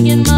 singing